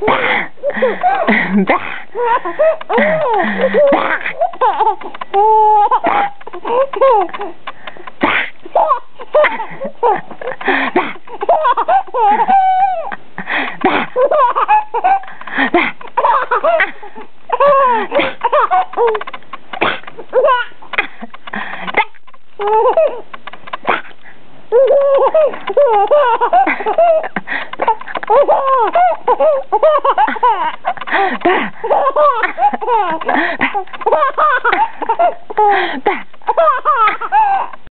Ha ha ha! Bah